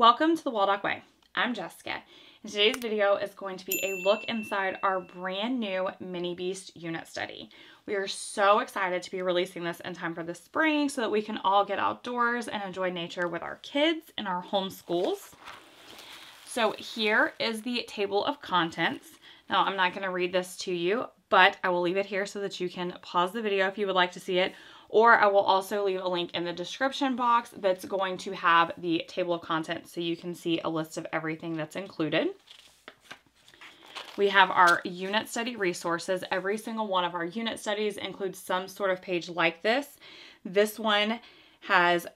Welcome to the Waldock Way. I'm Jessica, and today's video is going to be a look inside our brand new Mini Beast unit study. We are so excited to be releasing this in time for the spring so that we can all get outdoors and enjoy nature with our kids in our home schools. So here is the table of contents. Now, I'm not going to read this to you, but I will leave it here so that you can pause the video if you would like to see it, or I will also leave a link in the description box that's going to have the table of contents so you can see a list of everything that's included. We have our unit study resources. Every single one of our unit studies includes some sort of page like this. This one has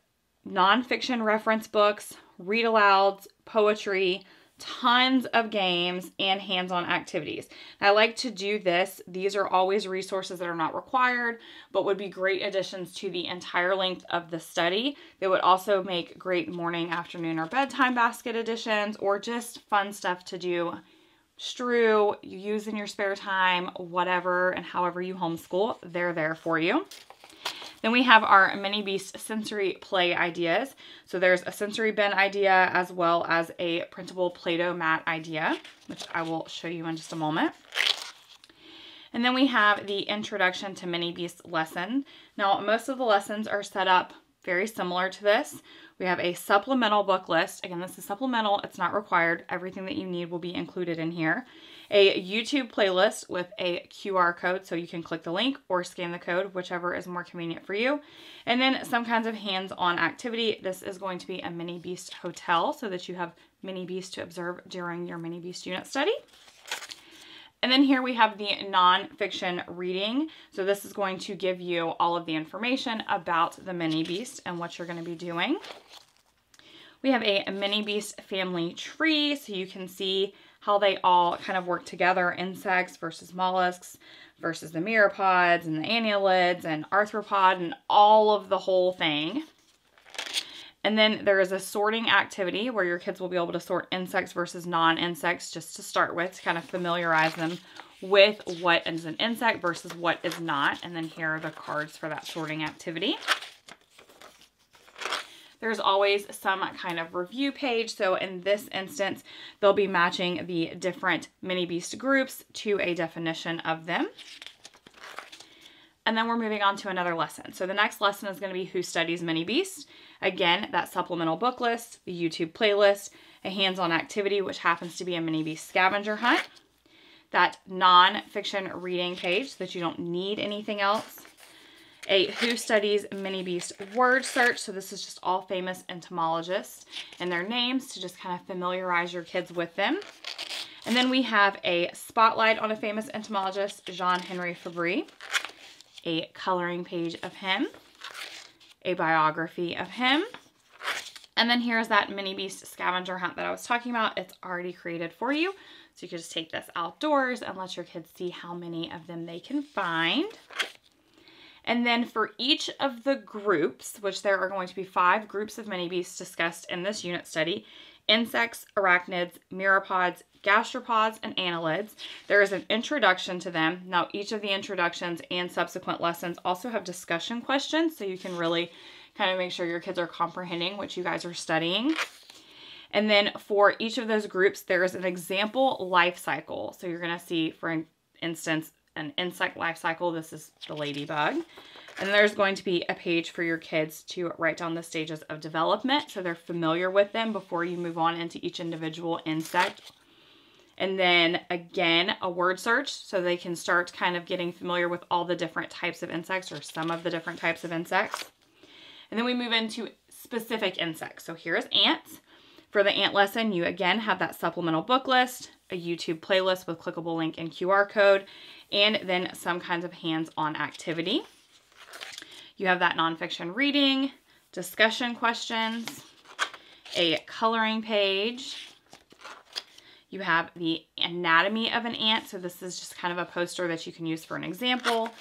nonfiction reference books, read alouds, poetry, tons of games and hands-on activities. I like to do this. These are always resources that are not required, but would be great additions to the entire length of the study. They would also make great morning, afternoon, or bedtime basket additions or just fun stuff to do strew, use in your spare time, whatever and however you homeschool, they're there for you. Then we have our Mini Beast sensory play ideas. So there's a sensory bin idea as well as a printable Play-Doh mat idea, which I will show you in just a moment. And then we have the introduction to Mini Beast lesson. Now, most of the lessons are set up very similar to this. We have a supplemental book list. Again, this is supplemental. It's not required. Everything that you need will be included in here a YouTube playlist with a QR code so you can click the link or scan the code, whichever is more convenient for you. And then some kinds of hands-on activity. This is going to be a Mini Beast hotel so that you have Mini Beast to observe during your Mini Beast unit study. And then here we have the nonfiction reading. So this is going to give you all of the information about the Mini Beast and what you're going to be doing. We have a Mini Beast family tree so you can see how they all kind of work together, insects versus mollusks versus the myriapods and the annelids and arthropod and all of the whole thing. And then there is a sorting activity where your kids will be able to sort insects versus non-insects just to start with to kind of familiarize them with what is an insect versus what is not. And then here are the cards for that sorting activity. There's always some kind of review page. So in this instance, they'll be matching the different mini beast groups to a definition of them. And then we're moving on to another lesson. So the next lesson is going to be Who Studies Mini Beast. Again, that supplemental book list, the YouTube playlist, a hands-on activity, which happens to be a Mini Beast scavenger hunt, that non-fiction reading page so that you don't need anything else, a Who Studies Mini Beast word search. So this is just all famous entomologists and their names to just kind of familiarize your kids with them. And then we have a spotlight on a famous entomologist, Jean-Henri Fabre, a coloring page of him, a biography of him, and then here's that Mini Beast scavenger hunt that I was talking about. It's already created for you. So you can just take this outdoors and let your kids see how many of them they can find. And then for each of the groups, which there are going to be five groups of mini beasts discussed in this unit study, insects, arachnids, myriapods, gastropods, and annelids. There is an introduction to them. Now, each of the introductions and subsequent lessons also have discussion questions, so you can really kind of make sure your kids are comprehending what you guys are studying. And then for each of those groups, there is an example life cycle. So you're going to see, for instance, an insect life cycle. This is the ladybug. And there's going to be a page for your kids to write down the stages of development so they're familiar with them before you move on into each individual insect. And then again, a word search so they can start kind of getting familiar with all the different types of insects or some of the different types of insects. And then we move into specific insects. So here's ants. For the ant lesson, you again have that supplemental book list, a YouTube playlist with clickable link and QR code, and then some kinds of hands-on activity. You have that nonfiction reading, discussion questions, a coloring page. You have the anatomy of an ant. So this is just kind of a poster that you can use for an example.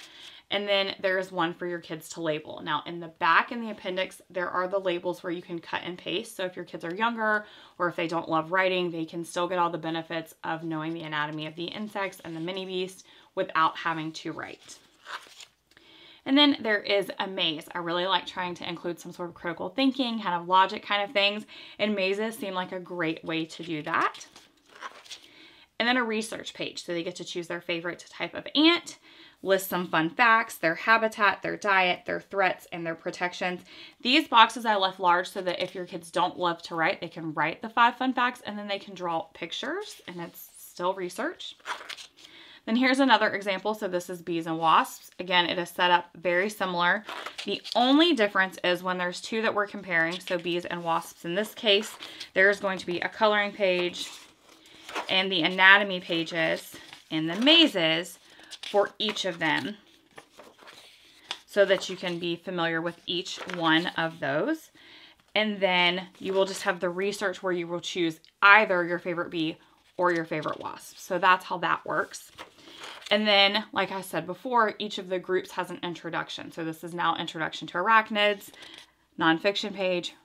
And then there's one for your kids to label. Now in the back in the appendix, there are the labels where you can cut and paste. So if your kids are younger or if they don't love writing, they can still get all the benefits of knowing the anatomy of the insects and the mini beast without having to write. And then there is a maze. I really like trying to include some sort of critical thinking, kind of logic kind of things, and mazes seem like a great way to do that. And then a research page, so they get to choose their favorite type of ant, list some fun facts, their habitat, their diet, their threats, and their protections. These boxes I left large so that if your kids don't love to write, they can write the five fun facts and then they can draw pictures and it's still research. Then here's another example. So this is bees and wasps. Again, it is set up very similar. The only difference is when there's two that we're comparing, so bees and wasps in this case, there's going to be a coloring page and the anatomy pages and the mazes for each of them so that you can be familiar with each one of those. And then you will just have the research where you will choose either your favorite bee or your favorite wasp. So that's how that works. And then, like I said before, each of the groups has an introduction. So this is now Introduction to Arachnids, nonfiction page,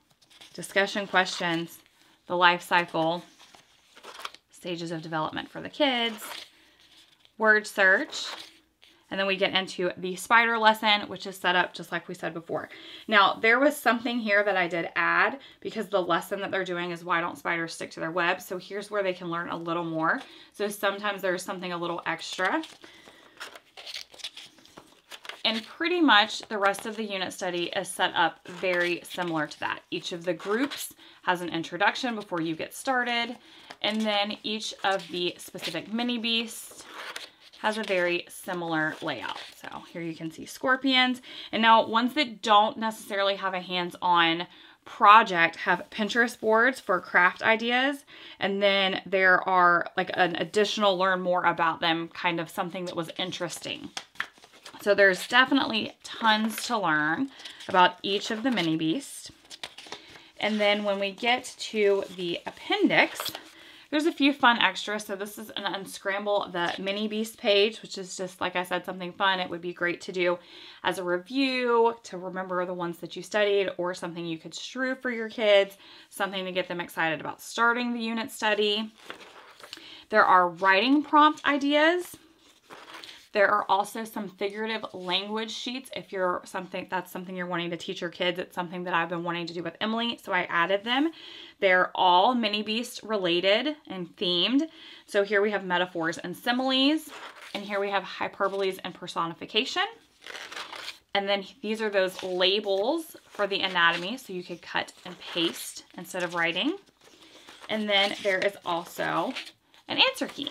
discussion questions, the life cycle, stages of development for the kids, word search, and then we get into the spider lesson, which is set up just like we said before. Now, there was something here that I did add because the lesson that they're doing is why don't spiders stick to their web. So here's where they can learn a little more. So sometimes there's something a little extra. And pretty much the rest of the unit study is set up very similar to that. Each of the groups has an introduction before you get started. And then each of the specific mini beasts has a very similar layout. So here you can see scorpions. And now ones that don't necessarily have a hands-on project have Pinterest boards for craft ideas. And then there are like an additional learn more about them, kind of something that was interesting. So there's definitely tons to learn about each of the mini beasts. And then when we get to the appendix, there's a few fun extras. So this is an unscramble the mini beast page, which is just, like I said, something fun. It would be great to do as a review to remember the ones that you studied or something you could strew for your kids, something to get them excited about starting the unit study. There are writing prompt ideas. There are also some figurative language sheets if you're something that's something you're wanting to teach your kids. It's something that I've been wanting to do with Emily, so I added them. They're all mini beast related and themed. So here we have metaphors and similes, and here we have hyperboles and personification. And then these are those labels for the anatomy, so you could cut and paste instead of writing. And then there is also an answer key.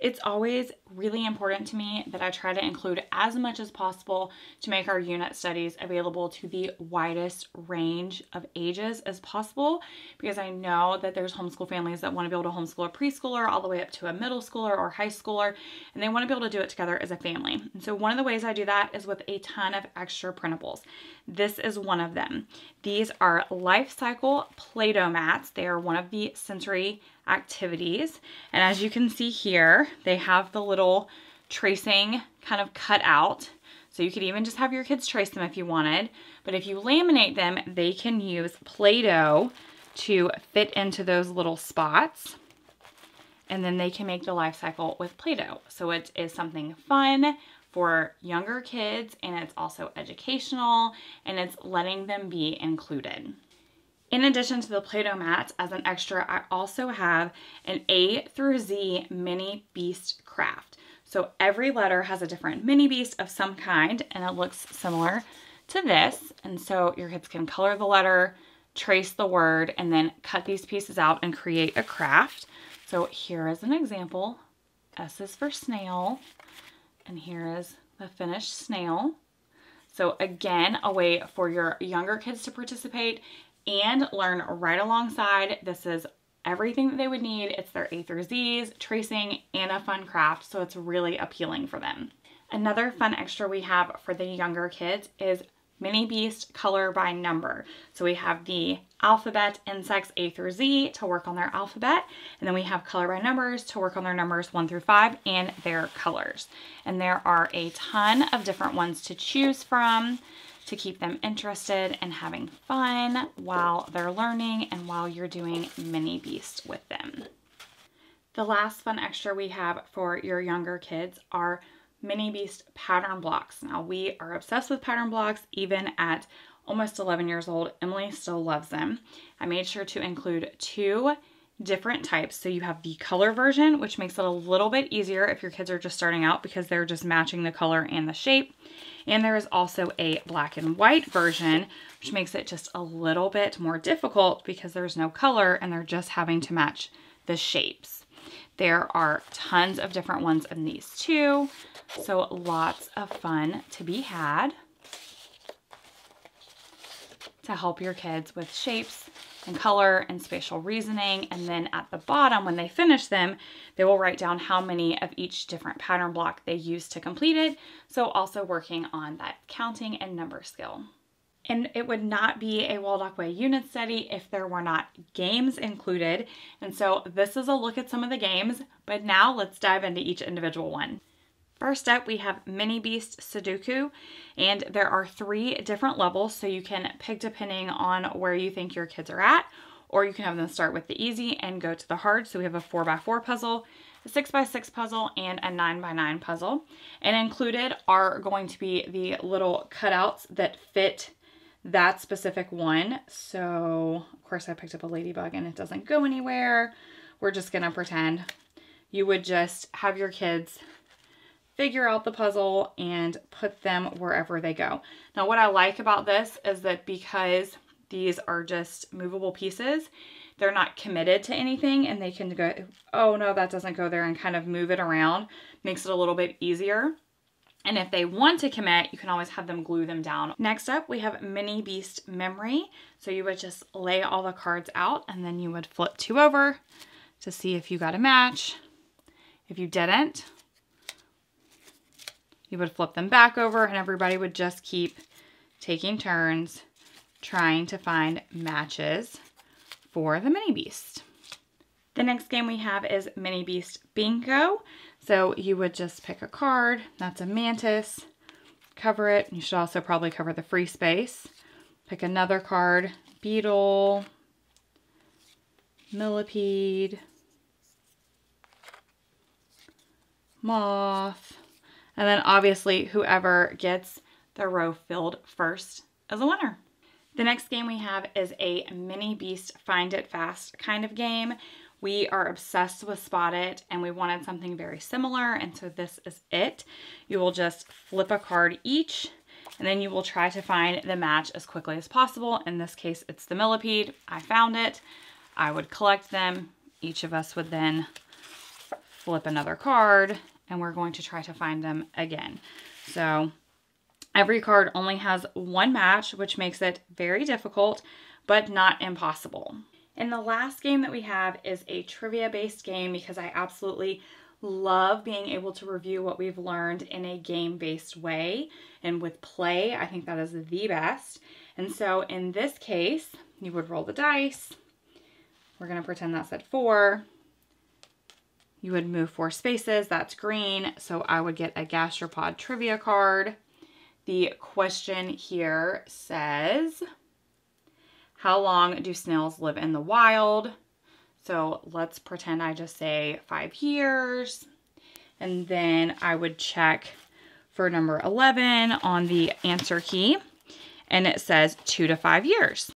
It's always really important to me that I try to include as much as possible to make our unit studies available to the widest range of ages as possible because I know that there's homeschool families that want to be able to homeschool a preschooler all the way up to a middle schooler or high schooler and they want to be able to do it together as a family. And so one of the ways I do that is with a ton of extra printables. This is one of them. These are Life Cycle Play-Doh mats. They are one of the sensory activities. And as you can see here, they have the little tracing kind of cut out. So you could even just have your kids trace them if you wanted. But if you laminate them, they can use Play-Doh to fit into those little spots. And then they can make the life cycle with Play-Doh. So it is something fun for younger kids and it's also educational and it's letting them be included. In addition to the Play-Doh mats, as an extra, I also have an A through Z mini beast craft. So every letter has a different mini beast of some kind, and it looks similar to this. And so your kids can color the letter, trace the word, and then cut these pieces out and create a craft. So here is an example. S is for snail, and here is the finished snail. So again, a way for your younger kids to participate and learn right alongside. This is everything that they would need. It's their A through Z's, tracing, and a fun craft, so it's really appealing for them. Another fun extra we have for the younger kids is Mini Beast color by number. So we have the alphabet insects A through Z to work on their alphabet. And then we have color by numbers to work on their numbers one through five and their colors. And there are a ton of different ones to choose from to keep them interested and having fun while they're learning and while you're doing mini beast with them. The last fun extra we have for your younger kids are Mini Beast pattern blocks. Now, we are obsessed with pattern blocks even at almost 11 years old. Emily still loves them. I made sure to include two different types. So you have the color version, which makes it a little bit easier if your kids are just starting out because they're just matching the color and the shape. And there is also a black and white version, which makes it just a little bit more difficult because there's no color and they're just having to match the shapes. There are tons of different ones in these too. So lots of fun to be had to help your kids with shapes and color and spatial reasoning. And then at the bottom, when they finish them, they will write down how many of each different pattern block they used to complete it. So also working on that counting and number skill. And it would not be a Waldock Way unit study if there were not games included. And so this is a look at some of the games, but now let's dive into each individual one. First up, we have Mini Beast Sudoku, and there are three different levels, so you can pick depending on where you think your kids are at, or you can have them start with the easy and go to the hard. So we have a 4x4 puzzle, a 6x6 puzzle, and a 9x9 puzzle. And included are going to be the little cutouts that fit that specific one. So, of course, I picked up a ladybug and it doesn't go anywhere. We're just going to pretend you would just have your kids figure out the puzzle and put them wherever they go. Now, what I like about this is that because these are just movable pieces, they're not committed to anything and they can go, oh no, that doesn't go there and kind of move it around. Makes it a little bit easier. And if they want to commit, you can always have them glue them down. Next up, we have Mini Beast Memory. So you would just lay all the cards out and then you would flip two over to see if you got a match. If you didn't, you would flip them back over and everybody would just keep taking turns trying to find matches for the Mini Beast. The next game we have is Mini Beast Bingo. So you would just pick a card. That's a mantis. Cover it. You should also probably cover the free space. Pick another card. Beetle. Millipede. Moth. And then obviously whoever gets the row filled first is a winner. The next game we have is a mini beast find it fast kind of game. We are obsessed with Spot It and we wanted something very similar and so this is it. You will just flip a card each and then you will try to find the match as quickly as possible. In this case, it's the millipede. I found it. I would collect them. Each of us would then flip another card and we're going to try to find them again. So every card only has one match, which makes it very difficult, but not impossible. And the last game that we have is a trivia based game because I absolutely love being able to review what we've learned in a game based way and with play. I think that is the best. And so in this case, you would roll the dice. We're going to pretend that's at four. You would move four spaces. That's green. So I would get a gastropod trivia card. The question here says, how long do snails live in the wild? So let's pretend I just say five years. And then I would check for number 11 on the answer key. And it says two to five years.